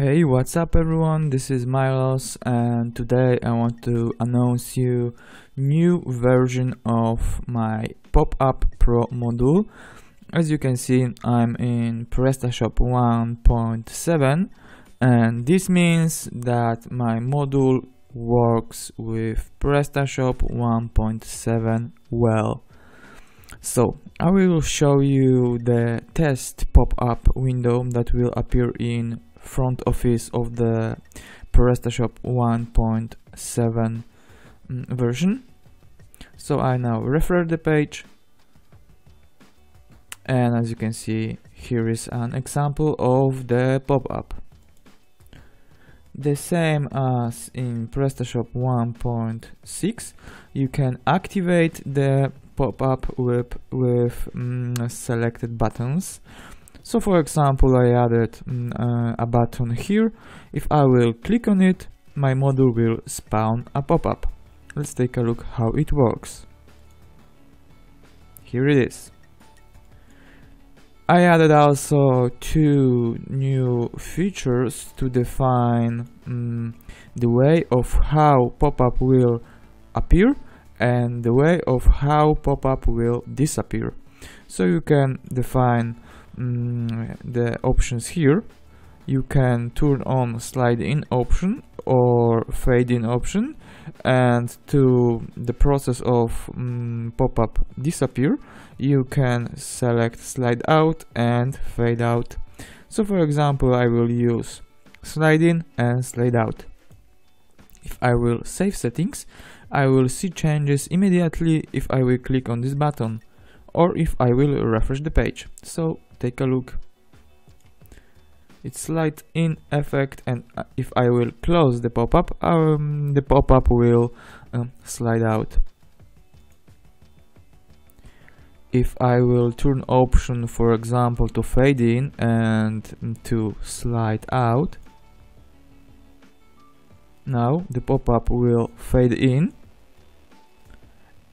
Hey, what's up everyone? This is Milos and today I want to announce you new version of my Pop-Up Pro module. As you can see, I'm in PrestaShop 1.7 and this means that my module works with PrestaShop 1.7 well. So I will show you the test pop-up window that will appear in front office of the PrestaShop 1.7 mm, version. So I now refresh the page and as you can see here is an example of the pop-up. The same as in PrestaShop 1.6 you can activate the pop-up with, with mm, selected buttons so for example, I added mm, uh, a button here. If I will click on it, my module will spawn a pop-up. Let's take a look how it works. Here it is. I added also two new features to define um, the way of how pop-up will appear and the way of how pop-up will disappear. So you can define mm, the options here. You can turn on slide in option or fade in option and to the process of mm, pop-up disappear you can select slide out and fade out. So for example I will use slide in and slide out. If I will save settings I will see changes immediately if I will click on this button or if I will refresh the page. So take a look. It's slide in effect and uh, if I will close the pop-up um, the pop-up will um, slide out. If I will turn option for example to fade in and to slide out now the pop-up will fade in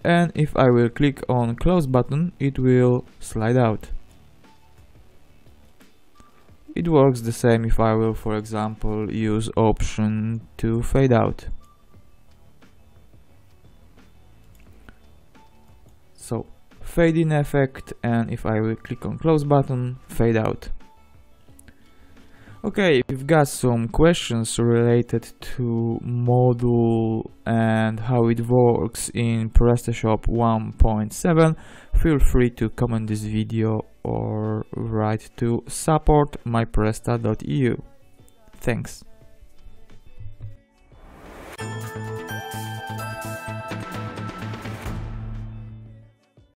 and if I will click on close button it will slide out it works the same if I will, for example, use option to fade out. So, fade in effect and if I will click on close button, fade out. Okay, we've got some questions related to module and how it works in PrestaShop 1.7. Feel free to comment this video or write to support mypresta.eu. Thanks.